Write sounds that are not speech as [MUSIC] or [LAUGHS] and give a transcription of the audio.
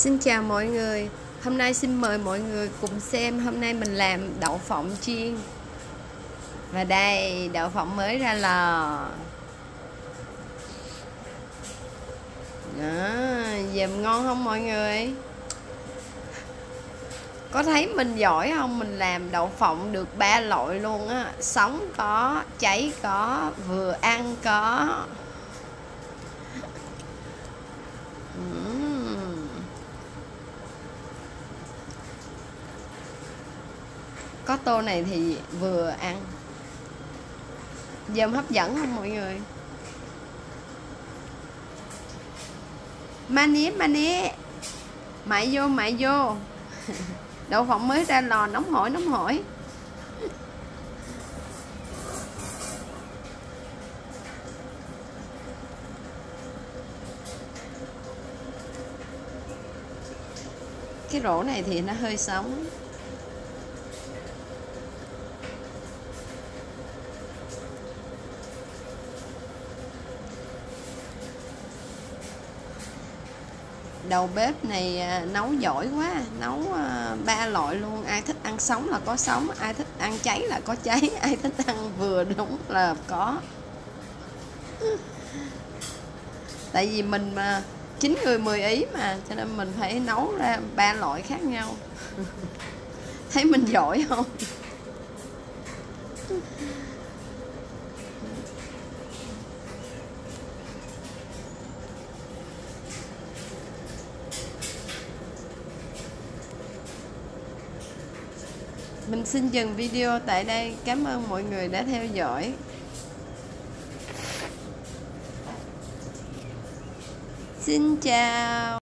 Xin chào mọi người. Hôm nay xin mời mọi người cùng xem Hôm nay mình làm đậu phộng chiên. Và đây đậu phộng mới ra lò. Đó, dèm ngon không mọi người? Có thấy mình giỏi không? Mình làm đậu phộng được ba loại luôn á. Sống có, cháy có, vừa ăn có. Ừm. Có tô này thì vừa ăn. Dơm hấp dẫn không mọi người? Mani mani mại vô mại vô. [LAUGHS] Đậu phộng mới ra lò, nóng hổi nóng hổi. [LAUGHS] Cái rổ này thì nó hơi sống. Đầu bếp này à, nấu giỏi quá, nấu à, ba loại luôn. Ai thích ăn sống là có sống, ai thích ăn cháy là có cháy, [LAUGHS] ai thích ăn vừa đúng là có. [LAUGHS] Tại vì mình mà, chín người 10 ý mà, cho nên mình phải nấu ra ba loại khác nhau. [LAUGHS] Thấy mình giỏi không? Mình xin dừng video tại đây. Cảm ơn mọi người đã theo dõi. Xin chào.